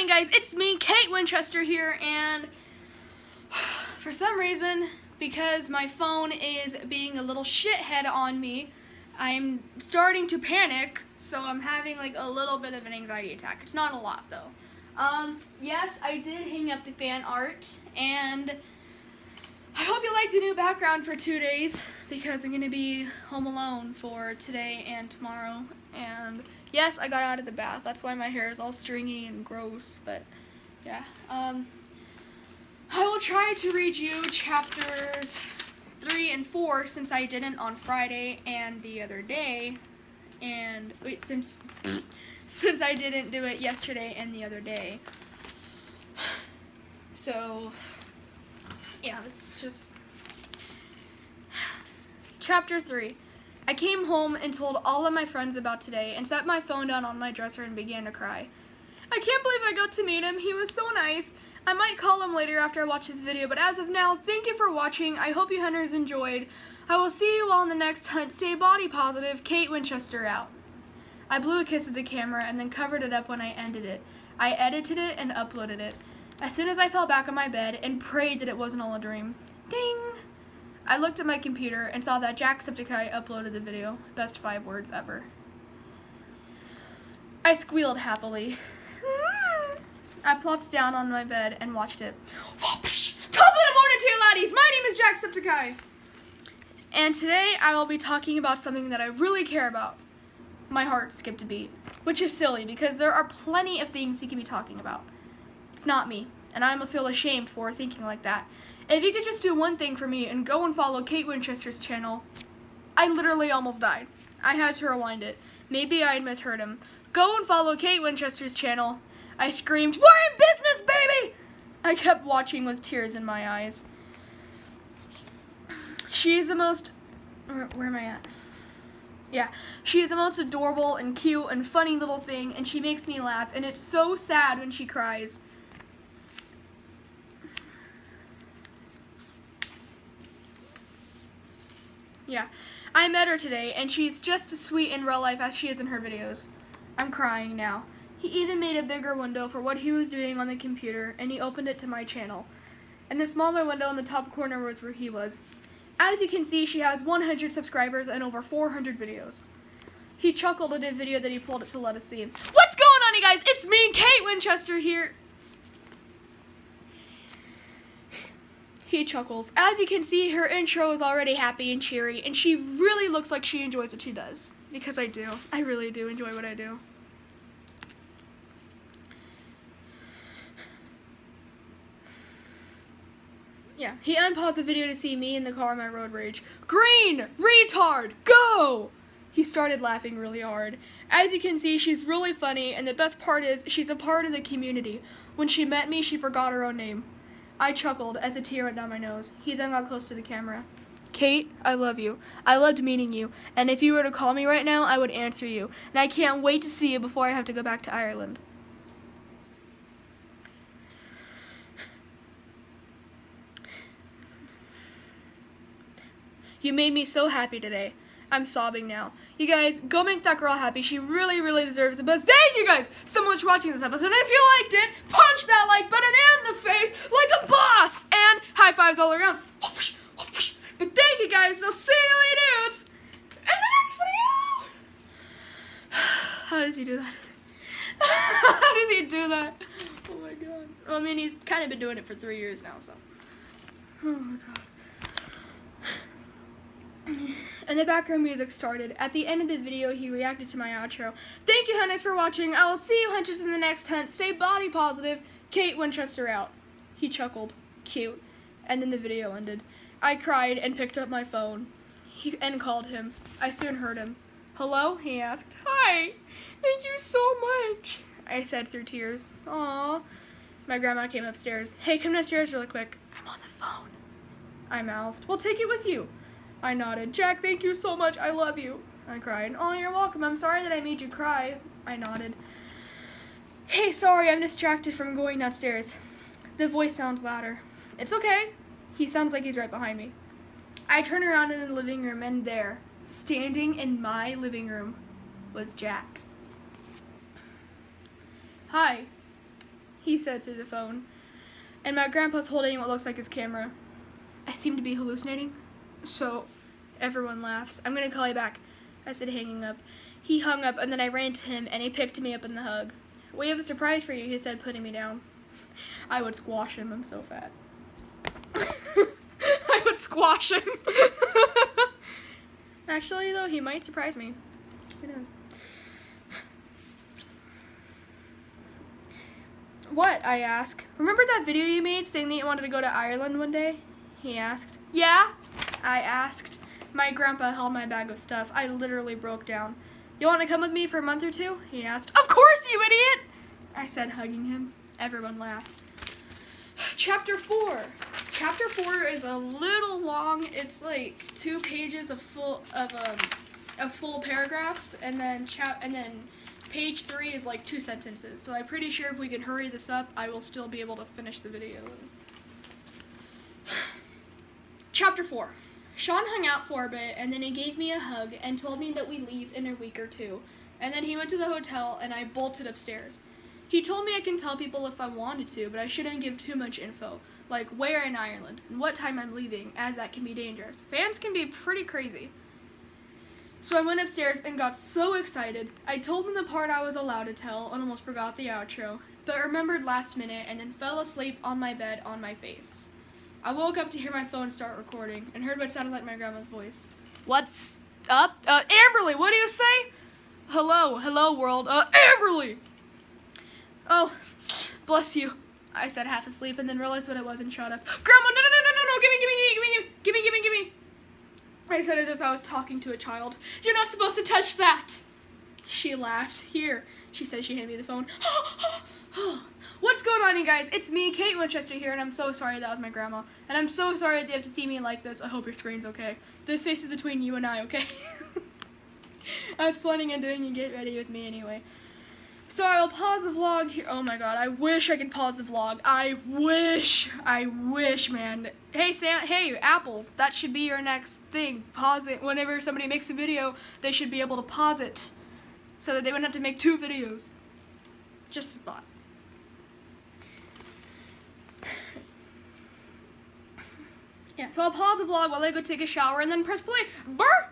morning, guys. It's me, Kate Winchester here, and for some reason, because my phone is being a little shithead on me, I'm starting to panic, so I'm having like a little bit of an anxiety attack. It's not a lot, though. Um, yes, I did hang up the fan art, and I hope you like the new background for two days, because I'm going to be home alone for today and tomorrow, and yes, I got out of the bath. That's why my hair is all stringy and gross, but yeah. Um, I will try to read you chapters 3 and 4 since I didn't on Friday and the other day. And, wait, since, since I didn't do it yesterday and the other day. So, yeah, let's just... Chapter 3. I came home and told all of my friends about today and set my phone down on my dresser and began to cry. I can't believe I got to meet him. He was so nice. I might call him later after I watch his video, but as of now, thank you for watching. I hope you hunters enjoyed. I will see you all in the next hunt. Stay body positive. Kate Winchester out. I blew a kiss at the camera and then covered it up when I ended it. I edited it and uploaded it. As soon as I fell back on my bed and prayed that it wasn't all a dream. Ding! I looked at my computer and saw that Jacksepticeye uploaded the video. Best five words ever. I squealed happily. I plopped down on my bed and watched it. Top of the morning to you laddies! My name is Jacksepticeye! And today I will be talking about something that I really care about. My heart skipped a beat. Which is silly because there are plenty of things he can be talking about. It's not me. And I almost feel ashamed for thinking like that. If you could just do one thing for me and go and follow Kate Winchester's channel, I literally almost died. I had to rewind it. Maybe I had misheard him. Go and follow Kate Winchester's channel. I screamed, we're in business, baby! I kept watching with tears in my eyes. She is the most, where, where am I at? Yeah, she is the most adorable and cute and funny little thing, and she makes me laugh, and it's so sad when she cries. Yeah. I met her today, and she's just as sweet in real life as she is in her videos. I'm crying now. He even made a bigger window for what he was doing on the computer, and he opened it to my channel. And the smaller window in the top corner was where he was. As you can see, she has 100 subscribers and over 400 videos. He chuckled at a video that he pulled it to let us see. What's going on, you guys? It's me, Kate Winchester here. He chuckles. As you can see, her intro is already happy and cheery, and she really looks like she enjoys what she does. Because I do. I really do enjoy what I do. Yeah, he unpaused the video to see me in the car in my road rage. Green! Retard! Go! He started laughing really hard. As you can see, she's really funny, and the best part is, she's a part of the community. When she met me, she forgot her own name. I chuckled as a tear went down my nose. He then got close to the camera. Kate, I love you. I loved meeting you, and if you were to call me right now, I would answer you. And I can't wait to see you before I have to go back to Ireland. You made me so happy today. I'm sobbing now. You guys, go make that girl happy. She really, really deserves it. But thank you guys so much for watching this episode. And if you liked it, punch that like button in the face like a boss. And high fives all around. But thank you guys, and I'll see you later, dudes. In the next video. How does he do that? How does he do that? Oh my god. Well, I mean, he's kind of been doing it for three years now, so. Oh my god. And the background music started. At the end of the video, he reacted to my outro. Thank you, hunters, for watching. I will see you, hunters, in the next hunt. Stay body positive. Kate Winchester out. He chuckled. Cute. And then the video ended. I cried and picked up my phone he, and called him. I soon heard him. Hello? He asked. Hi. Thank you so much. I said through tears. Aww. My grandma came upstairs. Hey, come downstairs really quick. I'm on the phone. I mouthed. We'll take it with you. I nodded. Jack, thank you so much. I love you. I cried. Oh, you're welcome. I'm sorry that I made you cry. I nodded. Hey, sorry, I'm distracted from going downstairs. The voice sounds louder. It's okay. He sounds like he's right behind me. I turn around in the living room, and there, standing in my living room, was Jack. Hi. he said through the phone. And my grandpa's holding what looks like his camera. I seem to be hallucinating. So everyone laughs. I'm gonna call you back. I said hanging up. He hung up and then I ran to him and he picked me up in the hug. We have a surprise for you, he said, putting me down. I would squash him, I'm so fat. I would squash him. Actually, though, he might surprise me. Who knows? What? I ask. Remember that video you made saying that you wanted to go to Ireland one day? He asked. Yeah? I asked. My grandpa held my bag of stuff. I literally broke down. You want to come with me for a month or two? He asked. Of course, you idiot! I said, hugging him. Everyone laughed. Chapter 4. Chapter 4 is a little long. It's like two pages of full of um of full paragraphs and then chap and then page 3 is like two sentences. So I'm pretty sure if we can hurry this up, I will still be able to finish the video. Chapter 4. Sean hung out for a bit and then he gave me a hug and told me that we leave in a week or two. And then he went to the hotel and I bolted upstairs. He told me I can tell people if I wanted to, but I shouldn't give too much info, like where in Ireland and what time I'm leaving, as that can be dangerous. Fans can be pretty crazy. So I went upstairs and got so excited. I told them the part I was allowed to tell and almost forgot the outro, but remembered last minute and then fell asleep on my bed on my face. I woke up to hear my phone start recording and heard what sounded like my grandma's voice. What's up? Uh, Amberlee, what do you say? Hello, hello world. Uh, Amberlee! Oh, bless you. I said half asleep and then realized what it was and shot up. Grandma, no, no, no, no, no, no, give me, give me, give me, give me, give me, give me. I said as if I was talking to a child. You're not supposed to touch that. She laughed. Here, she said she handed me the phone. What's going on, you guys? It's me, Kate Winchester here, and I'm so sorry that was my grandma. And I'm so sorry that you have to see me like this. I hope your screen's okay. This space is between you and I, okay? I was planning on doing a get ready with me anyway. So I will pause the vlog here. Oh my god, I wish I could pause the vlog. I wish, I wish, man. Hey, Sam, hey, Apple, that should be your next thing. Pause it. Whenever somebody makes a video, they should be able to pause it so that they wouldn't have to make two videos. Just a thought. Yeah, so I'll pause the vlog while I go take a shower and then press play. Burr!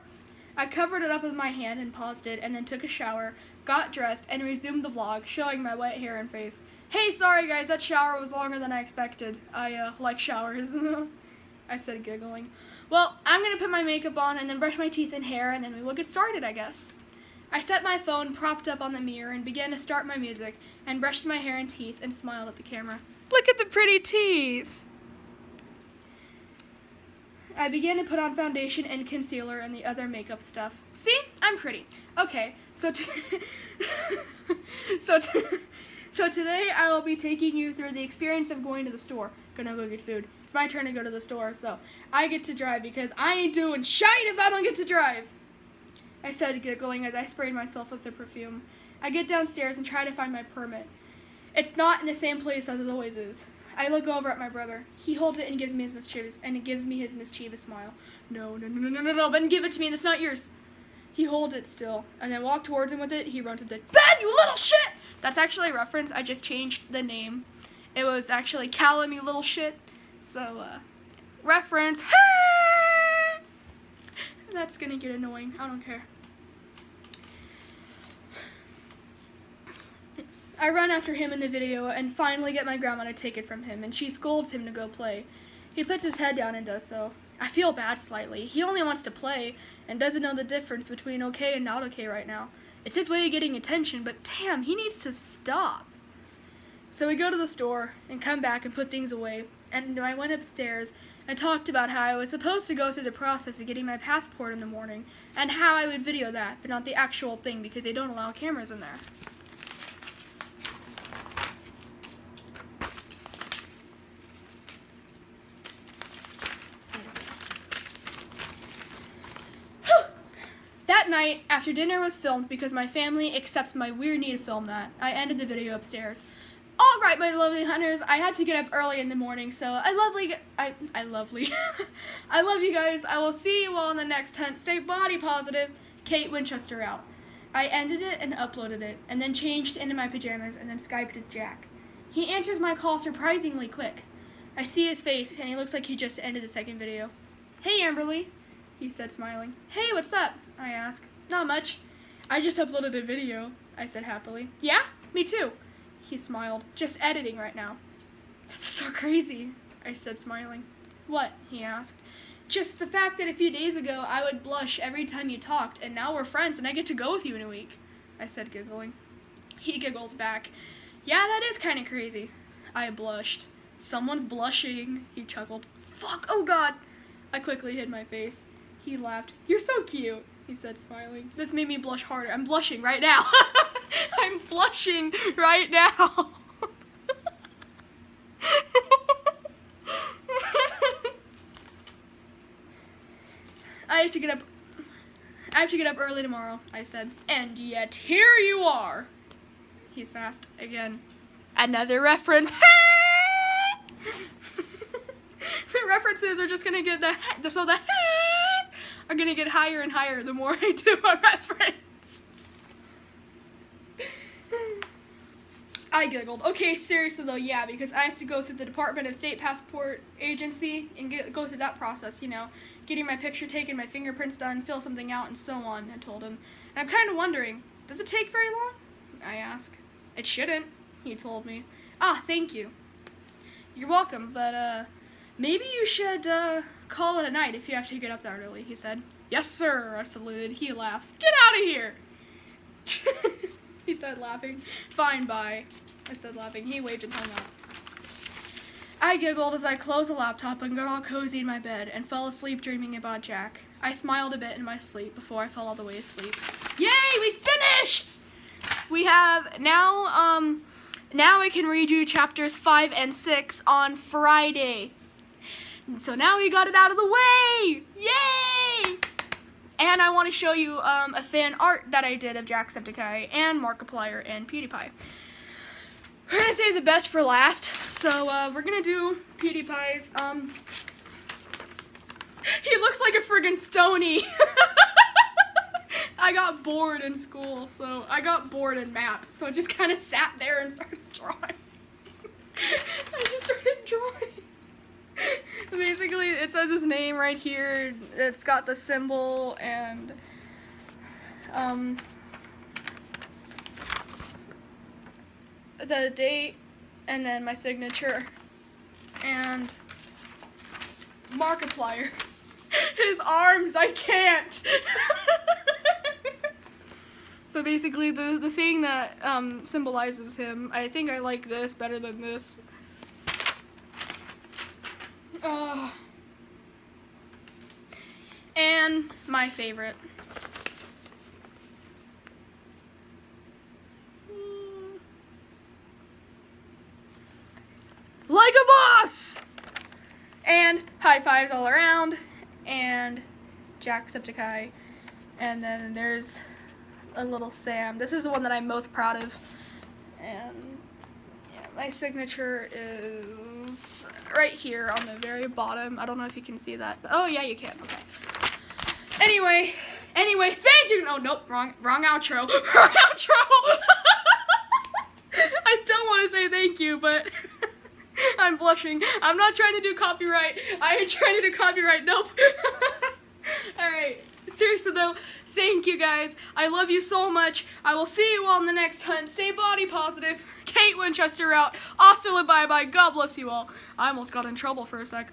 I covered it up with my hand and paused it and then took a shower, got dressed, and resumed the vlog, showing my wet hair and face. Hey, sorry guys, that shower was longer than I expected. I, uh, like showers. I said giggling. Well, I'm gonna put my makeup on and then brush my teeth and hair and then we will get started, I guess. I set my phone propped up on the mirror and began to start my music and brushed my hair and teeth and smiled at the camera. Look at the pretty teeth! I began to put on foundation and concealer and the other makeup stuff. See? I'm pretty. Okay, so so so today I will be taking you through the experience of going to the store. Gonna go get food. It's my turn to go to the store, so I get to drive because I ain't doing shite if I don't get to drive. I said, giggling as I sprayed myself with the perfume. I get downstairs and try to find my permit. It's not in the same place as it always is. I look over at my brother. He holds it and gives me his mischievous and it gives me his mischievous smile. No, no, no, no, no, no, no, Ben, give it to me. That's not yours. He holds it still and then walk towards him with it. He runs with the Ben, you little shit! That's actually a reference. I just changed the name. It was actually Callum, you little shit. So, uh, reference. That's gonna get annoying. I don't care. I run after him in the video and finally get my grandma to take it from him, and she scolds him to go play. He puts his head down and does so. I feel bad slightly. He only wants to play and doesn't know the difference between okay and not okay right now. It's his way of getting attention, but damn, he needs to stop. So we go to the store and come back and put things away, and I went upstairs and talked about how I was supposed to go through the process of getting my passport in the morning, and how I would video that, but not the actual thing because they don't allow cameras in there. That night, after dinner was filmed because my family accepts my weird need to film that, I ended the video upstairs. Alright, my lovely hunters, I had to get up early in the morning, so I lovely, I, I lovely, I love you guys. I will see you all in the next hunt. Stay body positive. Kate Winchester out. I ended it and uploaded it, and then changed into my pajamas, and then Skyped as Jack. He answers my call surprisingly quick. I see his face, and he looks like he just ended the second video. Hey, Amberlee, he said, smiling. Hey, what's up? I ask. Not much. I just uploaded a video, I said happily. Yeah? Me too. He smiled. Just editing right now. This is so crazy, I said, smiling. What? he asked. Just the fact that a few days ago I would blush every time you talked, and now we're friends and I get to go with you in a week, I said, giggling. He giggles back. Yeah, that is kind of crazy. I blushed. Someone's blushing, he chuckled. Fuck, oh god. I quickly hid my face. He laughed. You're so cute, he said, smiling. This made me blush harder. I'm blushing right now. I'm blushing right now. I have to get up. I have to get up early tomorrow, I said. And yet here you are, he sassed again. Another reference. the references are just gonna get the so the are gonna get higher and higher the more I do my reference. I giggled. Okay, seriously though, yeah, because I have to go through the Department of State Passport Agency and get, go through that process, you know, getting my picture taken, my fingerprints done, fill something out, and so on, I told him. And I'm kind of wondering, does it take very long? I asked. It shouldn't, he told me. Ah, thank you. You're welcome, but, uh, maybe you should, uh, call it a night if you have to get up that early, he said. Yes, sir, I saluted. He laughs. Get out of here! he said, laughing. Fine, bye. I said, laughing. He waved and hung up. I giggled as I closed the laptop and got all cozy in my bed and fell asleep dreaming about Jack. I smiled a bit in my sleep before I fell all the way asleep. Yay, we finished! We have now, um, now I can redo chapters 5 and 6 on Friday. So now we got it out of the way! Yay! And I want to show you um, a fan art that I did of Jacksepticeye and Markiplier and PewDiePie. We're going to save the best for last, so uh, we're going to do PewDiePie. Um, he looks like a friggin' stony. I got bored in school, so I got bored in math, so I just kind of sat there and started drawing. I just started drawing. Basically, it says his name right here. It's got the symbol and um, the date and then my signature and Markiplier. His arms, I can't. but basically, the the thing that um, symbolizes him, I think I like this better than this. Uh, and my favorite. Like a boss! And high fives all around, and Jacksepticeye. And then there's a little Sam. This is the one that I'm most proud of. And my signature is right here on the very bottom. I don't know if you can see that. But, oh, yeah, you can. Okay. Anyway, anyway, thank you. No, nope, wrong, wrong outro. wrong outro. I still want to say thank you, but I'm blushing. I'm not trying to do copyright. I ain't trying to do copyright. Nope. Alright. Seriously, though, thank you guys. I love you so much. I will see you all in the next hunt. Stay body positive. Kate Winchester out. Hasta la bye bye. God bless you all. I almost got in trouble for a sec.